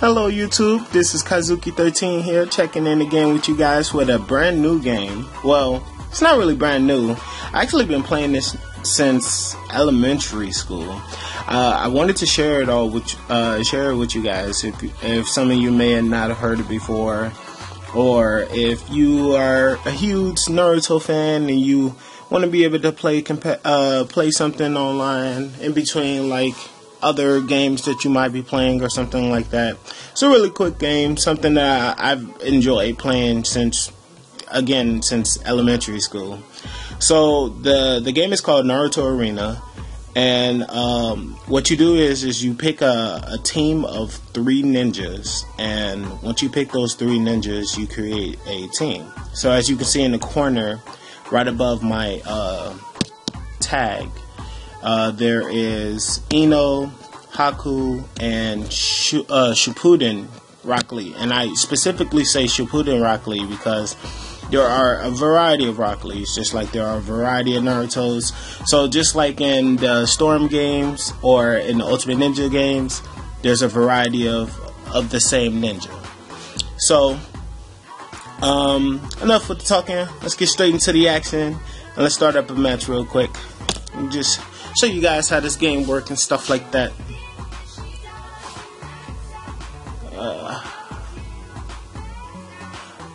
Hello YouTube, this is Kazuki13 here, checking in again with you guys with a brand new game. Well, it's not really brand new. I actually been playing this since elementary school. Uh, I wanted to share it all with uh, share it with you guys. If if some of you may not have not heard it before, or if you are a huge Naruto fan and you want to be able to play uh, play something online in between like other games that you might be playing or something like that. It's a really quick game, something that I've enjoyed playing since again since elementary school. So the the game is called Naruto Arena, and um, what you do is is you pick a, a team of three ninjas, and once you pick those three ninjas, you create a team. So as you can see in the corner, right above my uh, tag uh, there is Ino, Haku, and Sh- uh, Shippuden Rock Lee. And I specifically say Shippuden Rock Lee because there are a variety of Rock Lees, just like there are a variety of Naruto's. So just like in the Storm games or in the Ultimate Ninja games, there's a variety of of the same ninja. So um, enough with the talking. Let's get straight into the action and let's start up a match real quick. Just show you guys how this game works and stuff like that. Uh,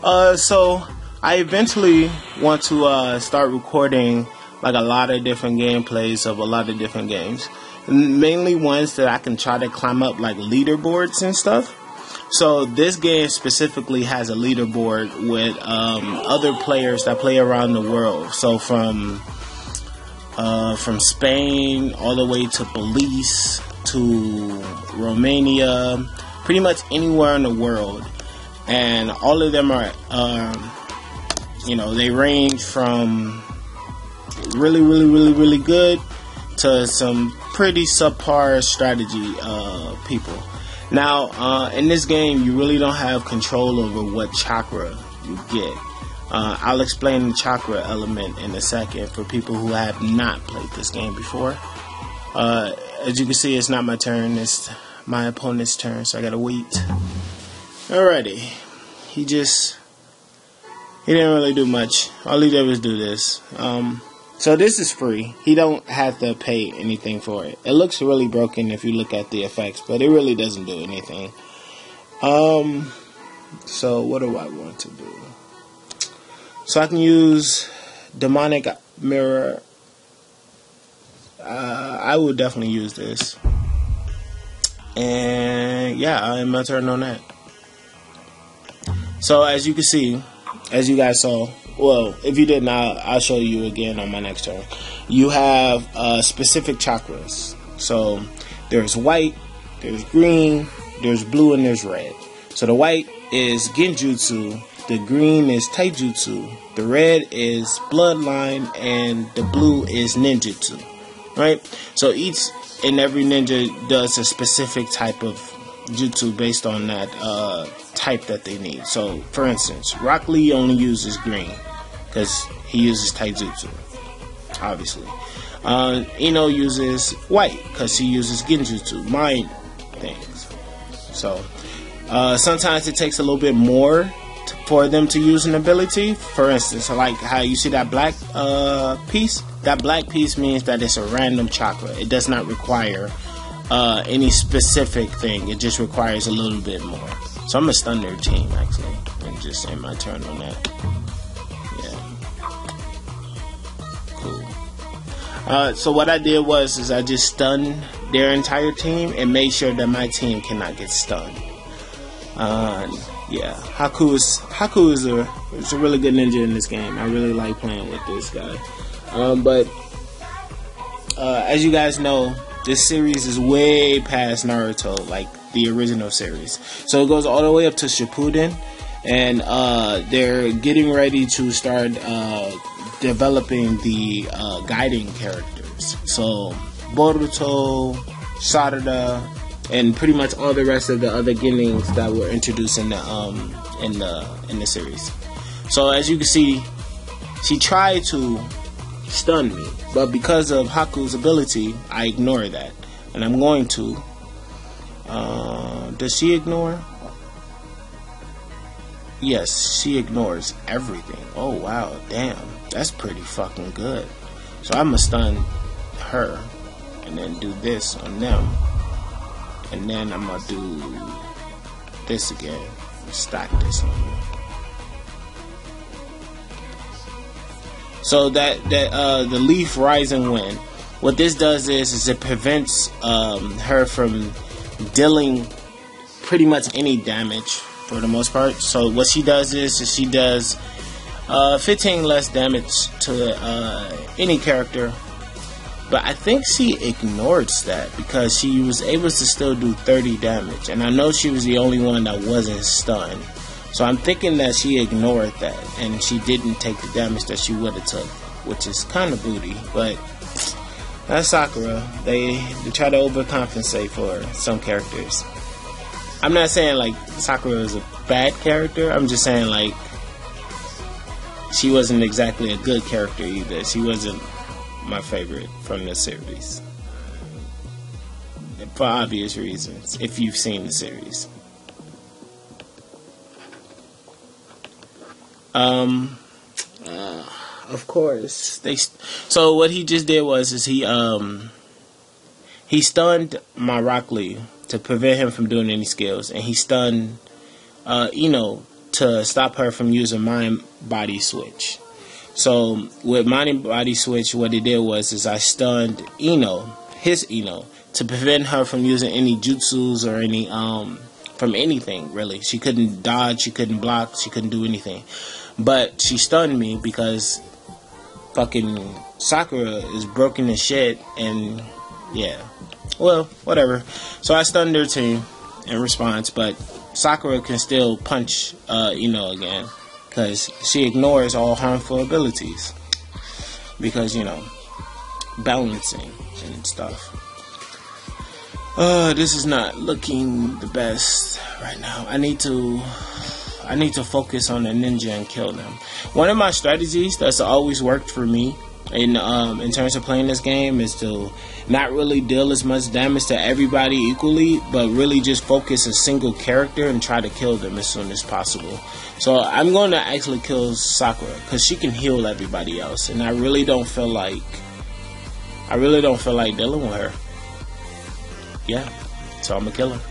uh, so I eventually want to uh, start recording like a lot of different gameplays of a lot of different games, mainly ones that I can try to climb up like leaderboards and stuff. So this game specifically has a leaderboard with um, other players that play around the world. So from uh, from Spain all the way to Belize to Romania, pretty much anywhere in the world, and all of them are, um, you know, they range from really, really, really, really good to some pretty subpar strategy uh, people. Now, uh, in this game, you really don't have control over what chakra you get. Uh, I'll explain the chakra element in a second for people who have not played this game before. Uh, as you can see, it's not my turn, it's my opponent's turn, so I gotta wait. Alrighty. He just. He didn't really do much. All he did was do this. Um, so this is free. He don't have to pay anything for it. It looks really broken if you look at the effects, but it really doesn't do anything. Um, so what do I want to do? So I can use demonic mirror. Uh, I would definitely use this. And yeah, I'm gonna turn on that. So as you can see, as you guys saw, well, if you didn't, I'll, I'll show you again on my next turn. You have uh, specific chakras. So there's white, there's green, there's blue, and there's red. So the white is Genjutsu, the green is Taijutsu, the red is Bloodline, and the blue is Ninjutsu. Right? So each and every ninja does a specific type of jutsu based on that uh, type that they need. So, for instance, Rock Lee only uses green because he uses taijutsu, obviously. Uh, Ino uses white because he uses genjutsu, mind things. So, uh, sometimes it takes a little bit more for them to use an ability. For instance, like how you see that black uh, piece. That black piece means that it's a random chakra. It does not require uh, any specific thing. It just requires a little bit more. So I'm stun their team actually, and just end my turn on that. Yeah, cool. Uh, so what I did was is I just stunned their entire team and made sure that my team cannot get stunned. Uh, yeah, Haku is Haku is a is a really good ninja in this game. I really like playing with this guy. Um, but uh, as you guys know, this series is way past Naruto, like the original series. So it goes all the way up to Shippuden, and uh, they're getting ready to start uh, developing the uh, guiding characters. So Boruto, Sarada, and pretty much all the rest of the other Genins that were introduced in the um, in the in the series. So as you can see, she tried to stun me, but because of Haku's ability, I ignore that, and I'm going to Uh, does she ignore? Yes, she ignores everything. Oh wow, damn, that's pretty fucking good. So I'm gonna stun her, and then do this on them, and then I'm gonna do this again. Stack this on. So that that uh, the leaf rising wind. What this does is is it prevents um, her from dealing pretty much any damage for the most part. So what she does is, is she does uh, 15 less damage to uh, any character. But I think she ignores that because she was able to still do 30 damage. And I know she was the only one that wasn't stunned. So I'm thinking that she ignored that and she didn't take the damage that she would have took, which is kind of booty. But that's Sakura. They they try to overcompensate for some characters. I'm not saying like Sakura is a bad character. I'm just saying like she wasn't exactly a good character either. She wasn't my favorite from the series. For obvious reasons, if you've seen the series. Um, uh, of course they. So what he just did was is he um he stunned Rock Lee to prevent him from doing any skills, and he stunned uh Ino to stop her from using mind body switch. So with mind body switch, what it did was is I stunned Ino, his Ino, to prevent her from using any jutsus or any um from anything really. She couldn't dodge, she couldn't block, she couldn't do anything. But she stunned me because fucking Sakura is broken as shit, and yeah. Well, whatever. So I stunned their team in response, but Sakura can still punch, uh, know, again, because she ignores all harmful abilities. Because, you know, balancing and stuff. Uh, this is not looking the best right now. I need to I need to focus on the ninja and kill them. One of my strategies that's always worked for me in um, in terms of playing this game is to not really deal as much damage to everybody equally, but really just focus a single character and try to kill them as soon as possible. So I'm going to actually kill Sakura because she can heal everybody else, and I really don't feel like I really don't feel like dealing with her. Yeah, so I'm gonna kill her.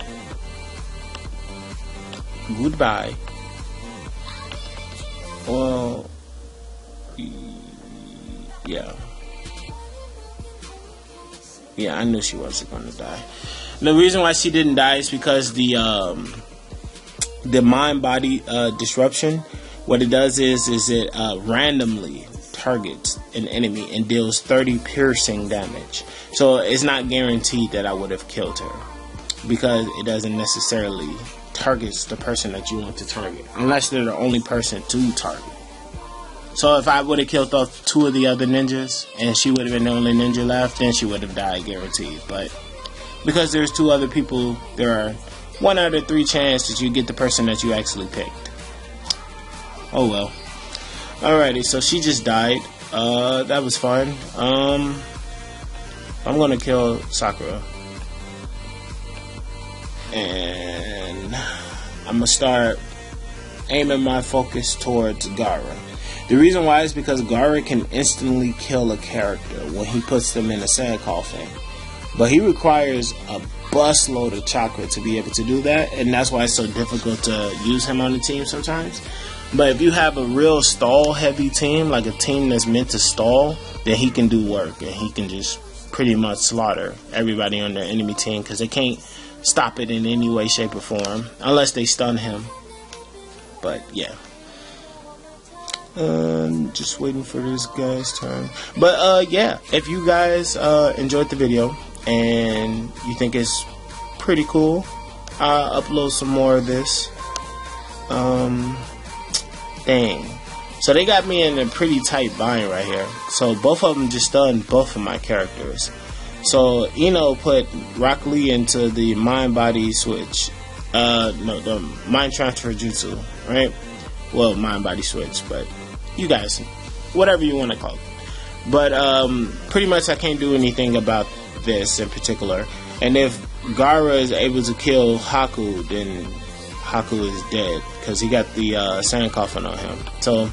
Goodbye. Well, yeah. Yeah, I knew she wasn't going to die. The reason why she didn't die is because the um, the mind body uh, disruption. What it does is is it uh, randomly targets an enemy and deals 30 piercing damage. So it's not guaranteed that I would have killed her because it doesn't necessarily targets the person that you want to target, unless they're the only person to target. So if I would have killed off two of the other ninjas and she would have been the only ninja left, then she would have died guaranteed. But because there's two other people, there are one out of three chance that you get the person that you actually picked. Oh well. Alrighty, so she just died. Uh, that was fun. Um, I'm gonna kill Sakura and I'm gonna start aiming my focus towards Gaara. The reason why is because Gaara can instantly kill a character when he puts them in a sand coffin, but he requires a busload of chakra to be able to do that, and that's why it's so difficult to use him on the team sometimes. But if you have a real stall heavy team, like a team that's meant to stall, then he can do work and he can just pretty much slaughter everybody on their enemy team because they can't stop it in any way, shape, or form unless they stun him. But yeah. Um, just waiting for this guy's turn. But uh, yeah, if you guys uh, enjoyed the video and you think it's pretty cool, I'll upload some more of this. Um, dang. So they got me in a pretty tight bind right here. So both of them just stunned both of my characters. So Ino put Rock Lee into the mind body switch. Uh, no, the mind transfer jutsu, right? Well, mind body switch, but you guys, whatever you want to call it. But um, pretty much, I can't do anything about this in particular. And if Gaara is able to kill Haku, then Haku is dead because he got the uh, sand coffin on him. So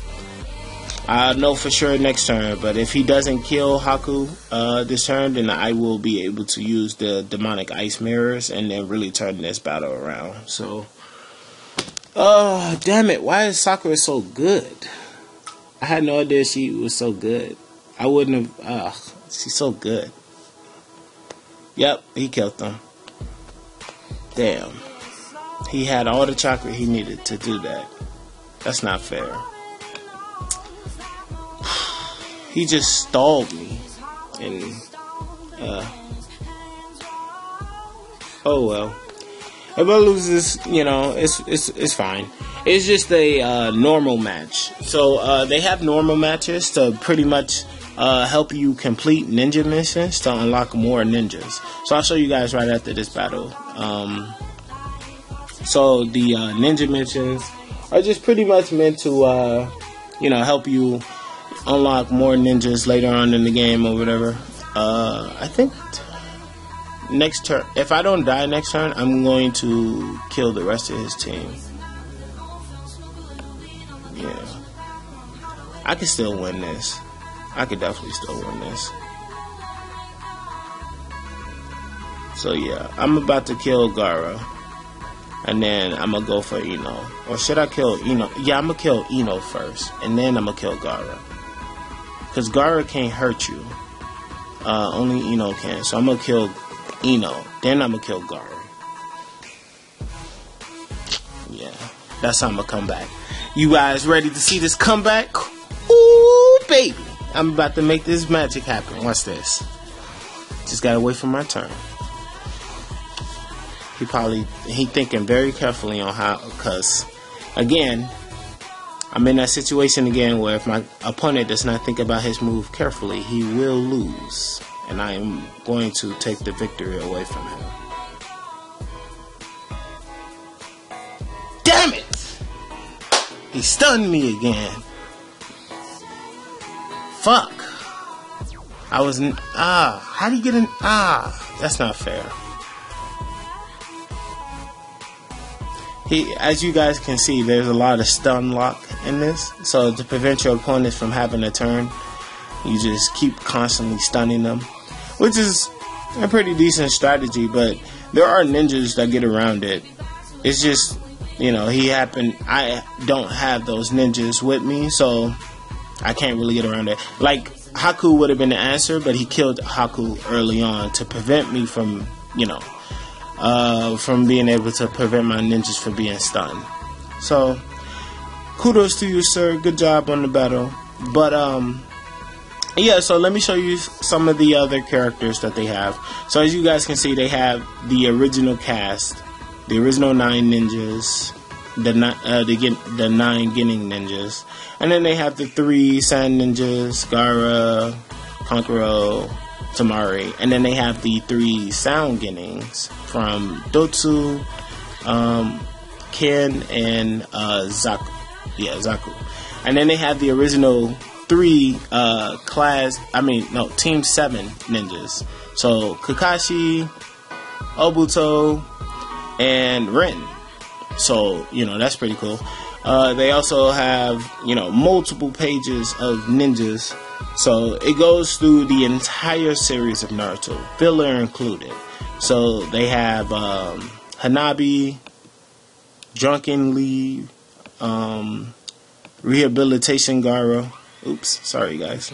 I know for sure next turn, but if he doesn't kill Haku uh, this turn, then I will be able to use the demonic ice mirrors and then really turn this battle around. So, oh damn it! Why is Sakura so good? I had no idea she was so good. I wouldn't have. Uh, she's so good. Yep, he killed them. Damn. He had all the chocolate he needed to do that. That's not fair. He just stalled me. And, uh, oh well. If I lose this, you know, it's it's it's fine. It's just a uh, normal match. So uh, they have normal matches to pretty much uh, help you complete ninja missions to unlock more ninjas. So I'll show you guys right after this battle. Um, so the uh, ninja missions are just pretty much meant to, uh, you know, help you unlock more ninjas later on in the game or whatever. Uh, I think next turn, if I don't die next turn, I'm going to kill the rest of his team. Yeah, I could still win this. I could definitely still win this. So yeah, I'm about to kill Gaara. And then I'm gonna go for Ino. Or should I kill Ino? Yeah, I'm gonna kill Ino first. And then I'm gonna kill Gaara. Because Gaara can't hurt you. Uh, only Ino can. So I'm gonna kill Ino. Then I'm gonna kill Gaara. Yeah, that's how I'm gonna come back. You guys ready to see this comeback? Ooh, baby. I'm about to make this magic happen. Watch this. Just gotta wait for my turn. He probably he thinking very carefully on how, cause again, I'm in that situation again where if my opponent does not think about his move carefully, he will lose. And I am going to take the victory away from him. Damn it! He stunned me again. Fuck. I was in. Ah, how do you get an Ah, that's not fair. He, as you guys can see, there's a lot of stun lock in this. So to prevent your opponents from having a turn, you just keep constantly stunning them, which is a pretty decent strategy. But there are ninjas that get around it. It's just, you know, he happened. I don't have those ninjas with me, so I can't really get around it. Like Haku would have been the answer, but he killed Haku early on to prevent me from, you know, uh, from being able to prevent my ninjas from being stunned. So, kudos to you, sir. Good job on the battle. But um, yeah. So let me show you some of the other characters that they have. So as you guys can see, they have the original cast, the original nine ninjas, the uh, the the nine Genin ninjas, and then they have the three Sand ninjas, Gaara, Kankuro, Temari, and then they have the three Sound Genins from Dotsu, um, Ken, and uh, Zaku. Yeah, Zaku. And then they have the original three uh, class, I mean, no, Team 7 ninjas. So Kakashi, Obito, and Rin. So, you know, that's pretty cool. Uh, they also have, you know, multiple pages of ninjas. So it goes through the entire series of Naruto, filler included. So they have um, Hanabi, Drunken Lee, um, Rehabilitation Gaara. Oops, sorry guys.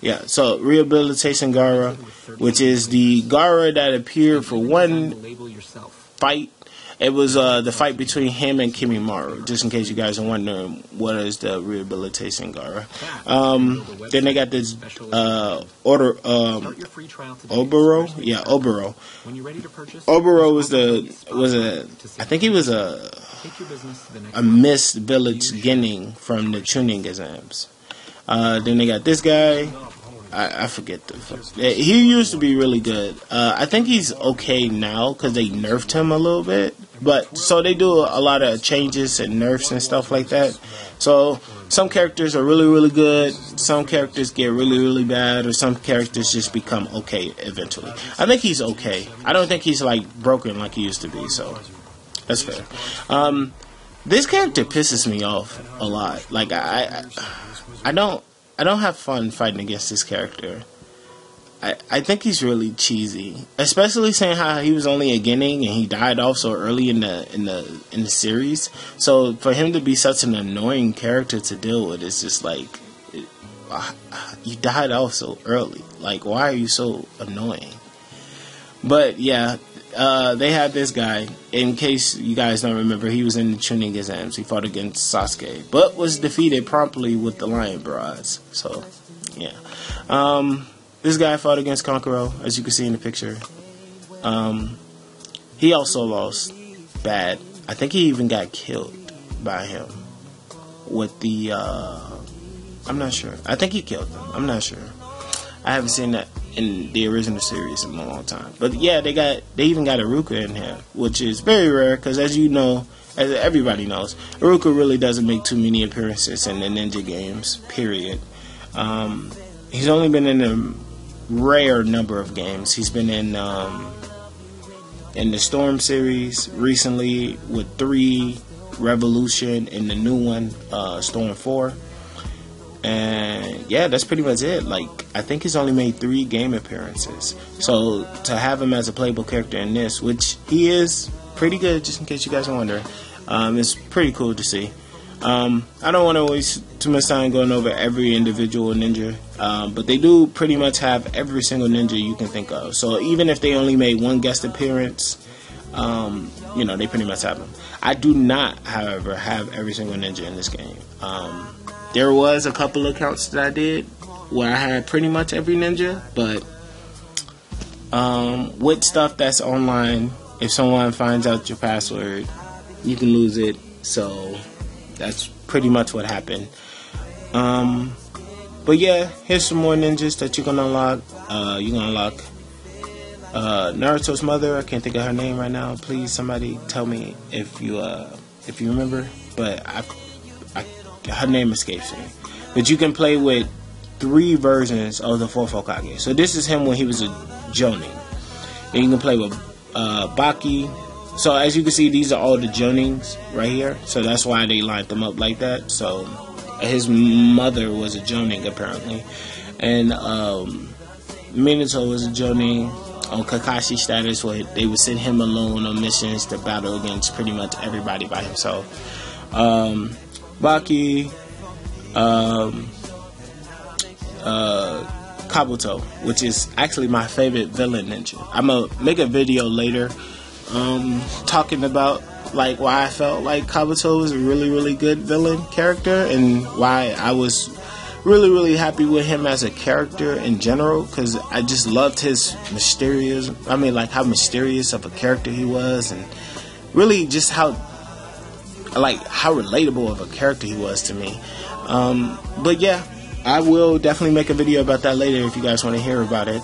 Yeah, so Rehabilitation Gaara, which is the Gaara that appeared for one fight it was uh, the fight between him and Kimimaro. Just in case you guys are wondering, what is the rehabilitation Gaara? Um, then they got this uh, order um, Oboro, yeah, Oboro. Oboro was the was a I think he was a a missed Village Genin from the Chunin exams. Uh, then they got this guy, I, I forget the. He used to be really good. Uh, I think he's okay now because they nerfed him a little bit. But so they do a lot of changes and nerfs and stuff like that. So some characters are really really good. Some characters get really really bad, or some characters just become okay eventually. I think he's okay. I don't think he's like broken like he used to be. So that's fair. Um, this character pisses me off a lot. Like I, I, I don't I don't have fun fighting against this character. I, I think he's really cheesy, especially saying how he was only a Genin and he died off so early in the in the in the series. So for him to be such an annoying character to deal with, it's just like it, uh, you died off so early. Like why are you so annoying? But yeah, uh, they had this guy. In case you guys don't remember, he was in the Chunin exams. He fought against Sasuke, but was defeated promptly with the Lion Barrage. So, yeah. Um, this guy fought against Kankuro, as you can see in the picture. Um, he also lost bad. I think he even got killed by him with the. Uh, I'm not sure. I think he killed him. I'm not sure. I haven't seen that in the original series in a long time. But yeah, they got they even got Iruka in here, which is very rare because as you know, as everybody knows, Iruka really doesn't make too many appearances in the ninja games. Period. Um, he's only been in a rare number of games. He's been in um, in the Storm series recently with three, Revolution, and the new one, uh, Storm Four. And yeah, that's pretty much it. Like, I think he's only made three game appearances. So to have him as a playable character in this, which he is pretty good, just in case you guys are wondering, um, it's pretty cool to see. Um, I don't want to waste too much time going over every individual ninja, um, but they do pretty much have every single ninja you can think of. So even if they only made one guest appearance, um, you know, they pretty much have them. I do not, however, have every single ninja in this game. Um, there was a couple accounts that I did where I had pretty much every ninja, but um, with stuff that's online, if someone finds out your password, you can lose it. So that's pretty much what happened. Um, but yeah, here's some more ninjas that you can unlock. Uh, you can unlock uh, Naruto's mother. I can't think of her name right now. Please, somebody tell me if you uh, if you remember. But I her name escapes me. But you can play with three versions of the fourth Hokage. So this is him when he was a Jonin. And you can play with uh, Baki. So as you can see, these are all the Jonins right here. So that's why they lined them up like that. So his mother was a Jonin apparently, and um, Minato was a Jonin on Kakashi status where they would send him alone on missions to battle against pretty much everybody by himself. Um, Baki, um, uh, Kabuto, which is actually my favorite villain ninja. I'm gonna make a video later um, talking about like why I felt like Kabuto was a really really good villain character and why I was really really happy with him as a character in general because I just loved his mysterious I mean like how mysterious of a character he was and really just how like how relatable of a character he was to me. Um, but yeah, I will definitely make a video about that later if you guys want to hear about it.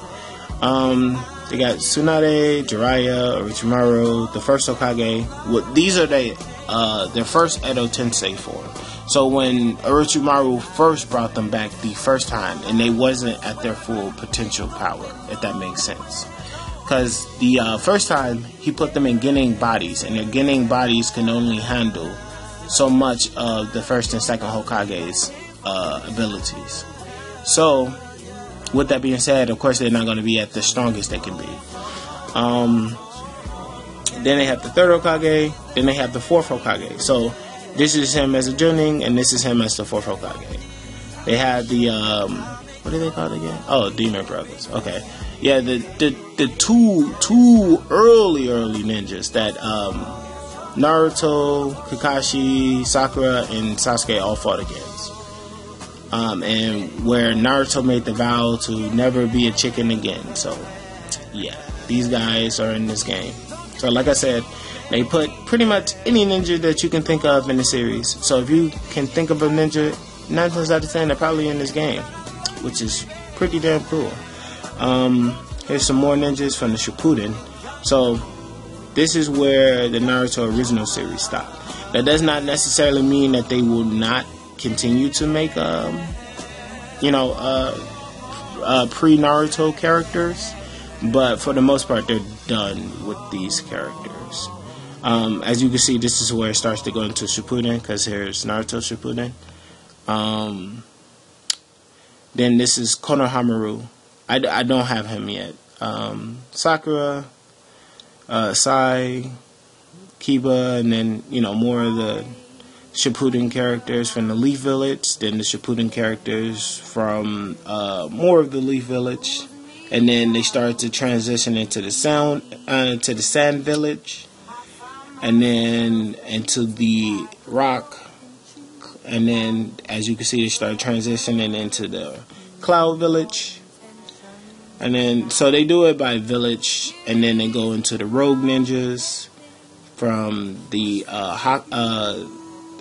Um, they got Tsunade, Jiraiya, Orochimaru, the first Hokage. Well, these are the uh, their first Edo Tensei form. So when Orochimaru first brought them back the first time, and they wasn't at their full potential power, if that makes sense because the uh, first time he put them in Genin bodies, and their Genin bodies can only handle so much of the first and second Hokage's uh, abilities. So, with that being said, of course they're not going to be at the strongest they can be. Um, then they have the third Hokage, then they have the fourth Hokage. So, this is him as a Jonin, and this is him as the fourth Hokage. They have the um, what do they call it again? Oh, Demon Brothers. Okay yeah, the the the two two early early ninjas that um, Naruto, Kakashi, Sakura, and Sasuke all fought against. Um, and where Naruto made the vow to never be a chicken again. So, yeah, these guys are in this game. So, like I said, they put pretty much any ninja that you can think of in the series. So, if you can think of a ninja, nine times out of ten, they're probably in this game, which is pretty damn cool. Um, here's some more ninjas from the Shippuden. So this is where the Naruto original series stopped. That does not necessarily mean that they will not continue to make, um, you know, uh, uh, pre Naruto characters, but for the most part, they're done with these characters. Um, as you can see, this is where it starts to go into Shippuden because here's Naruto Shippuden. Um, then this is Konohamaru. I, I don't have him yet. Um, Sakura, uh, Sai, Kiba, and then you know more of the Shippuden characters from the Leaf Village, then the Shippuden characters from uh, more of the Leaf Village, and then they started to transition into the sound uh, to the Sand Village, and then into the Rock, and then as you can see, they started transitioning into the Cloud Village. And then, so they do it by village, and then they go into the Rogue Ninjas, from the uh, uh,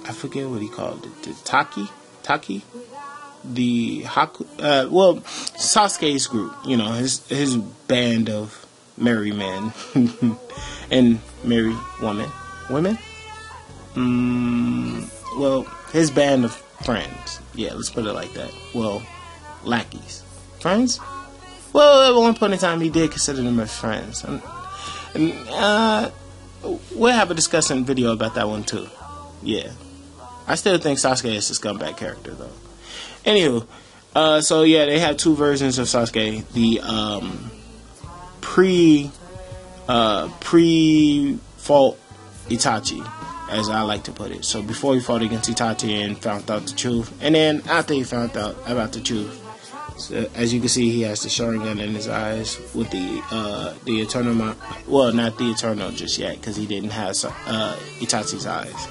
I forget what he called it, the Taki, Taki, the Haku. Uh, well, Sasuke's group, you know, his his band of merry men and merry women, women. Mm, well, his band of friends. Yeah, let's put it like that. Well, lackeys, friends. Well, at one point in time, he did consider them as friends. And, and uh, we'll have a discussion video about that one too. Yeah. I still think Sasuke is a scumbag character though. Anywho, uh, so yeah, they have two versions of Sasuke. The um, pre uh, pre fault Itachi, as I like to put it. So before he fought against Itachi and found out the truth, and then after he found out about the truth, so, as you can see, he has the Sharingan in his eyes with the uh, the Eternal. Well, not the Eternal just yet because he didn't have uh, Itachi's eyes,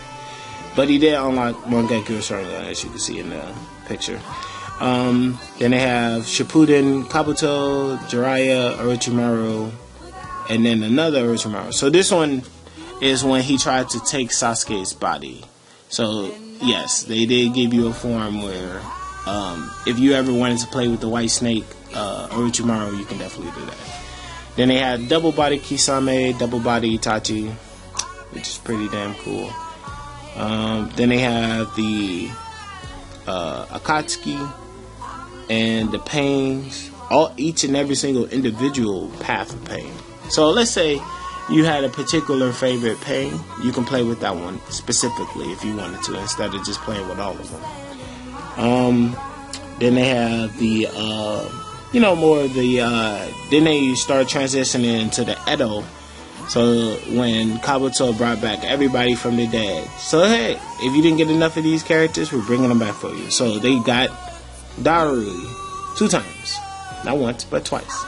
but he did unlock Mangekyou Sharingan, as you can see in the picture. Um, then they have Shippuden, Kabuto, Jiraiya, Orochimaru, and then another Orochimaru. So this one is when he tried to take Sasuke's body. So yes, they did give you a form where um, if you ever wanted to play with the White Snake, uh, Orochimaru, you can definitely do that. Then they had double body Kisame, double body Itachi, which is pretty damn cool. Um, then they have the uh, Akatsuki and the Pains, all each and every single individual path of pain. So let's say you had a particular favorite pain, you can play with that one specifically if you wanted to, instead of just playing with all of them. Um, then they have the, uh, you know, more of the. Uh, then they start transitioning into the Edo. So when Kabuto brought back everybody from the dead, so hey, if you didn't get enough of these characters, we're bringing them back for you. So they got Daru two times, not once but twice.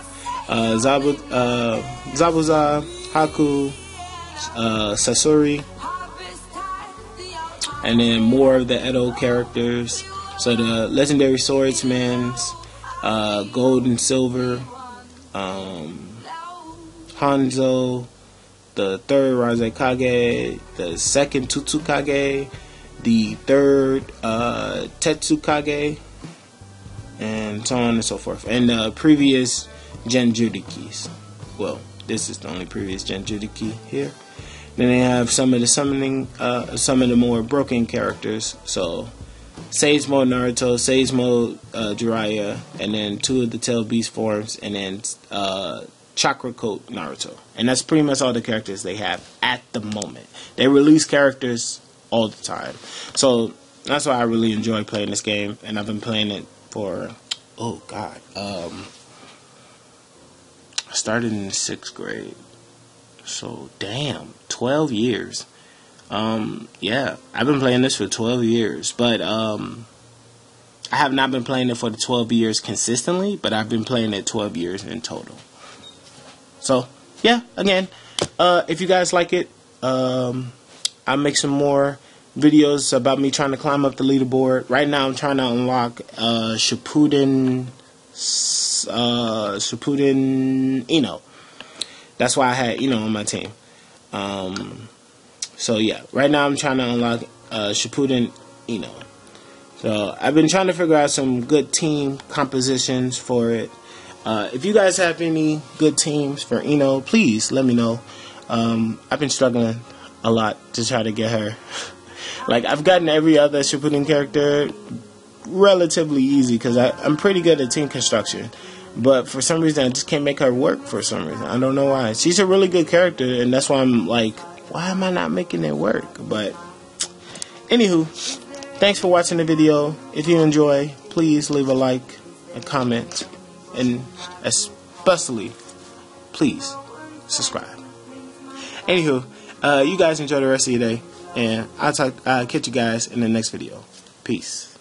Uh, Zabu, uh, Zabuza, Haku, uh, Sasori, and then more of the Edo characters. So the legendary swordsman's uh, gold and silver, um, Hanzo, the third Razekage, the second Tsuchikage, the third uh, Tetsukage, and so on and so forth. And the previous Genjutsu Well, this is the only previous Genjutsu here. Then they have some of the summoning, uh, some of the more broken characters. So Sage Mode Naruto, Sage Mode uh, Jiraiya, and then two of the Tail Beast forms, and then uh, Chakra Coat Naruto. And that's pretty much all the characters they have at the moment. They release characters all the time. So that's why I really enjoy playing this game, and I've been playing it for, oh god, um, I started in sixth grade. So, damn, 12 years. Um, yeah, I've been playing this for 12 years, but um, I have not been playing it for the 12 years consistently, but I've been playing it 12 years in total. So, yeah, again, uh, if you guys like it, um, I'll make some more videos about me trying to climb up the leaderboard. Right now, I'm trying to unlock uh, Shippuden, uh, Shippuden Ino. That's why I had Ino on my team. Um, so yeah, right now I'm trying to unlock uh, Shippuden Ino. So I've been trying to figure out some good team compositions for it. Uh, if you guys have any good teams for Ino, please let me know. Um, I've been struggling a lot to try to get her. like I've gotten every other Shippuden character relatively easy because I'm pretty good at team construction. But for some reason, I just can't make her work. For some reason, I don't know why. She's a really good character, and that's why I'm like, why am I not making it work? But anywho, thanks for watching the video. If you enjoy, please leave a like, a comment, and especially, please subscribe. Anywho, uh, you guys enjoy the rest of your day, and I'll talk. I'll catch you guys in the next video. Peace.